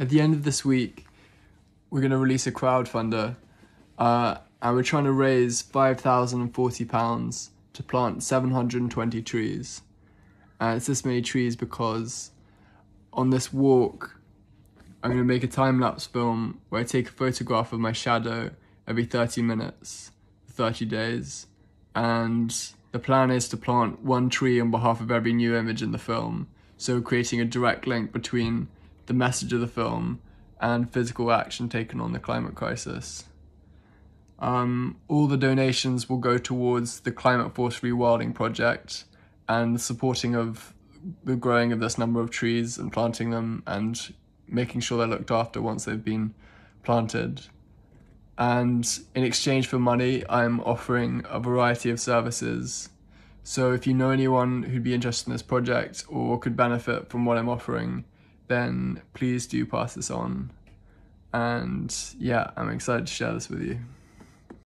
at the end of this week, we're going to release a crowdfunder, uh, and we're trying to raise £5,040 to plant 720 trees. And it's this many trees because on this walk, I'm going to make a time lapse film where I take a photograph of my shadow every 30 minutes, 30 days. And the plan is to plant one tree on behalf of every new image in the film. So creating a direct link between the message of the film and physical action taken on the climate crisis. Um, all the donations will go towards the Climate Force Rewilding Project and the supporting of the growing of this number of trees and planting them and making sure they're looked after once they've been planted. And in exchange for money, I'm offering a variety of services. So if you know anyone who'd be interested in this project or could benefit from what I'm offering, then please do pass this on. And yeah, I'm excited to share this with you.